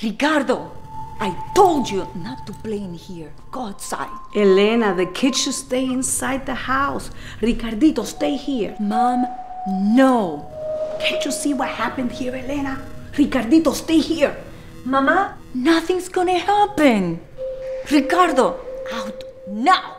Ricardo, I told you not to play in here. Go outside. Elena, the kids should stay inside the house. Ricardito, stay here. Mom, no. Can't you see what happened here, Elena? Ricardito, stay here. Mama, nothing's gonna happen. Ricardo, out now.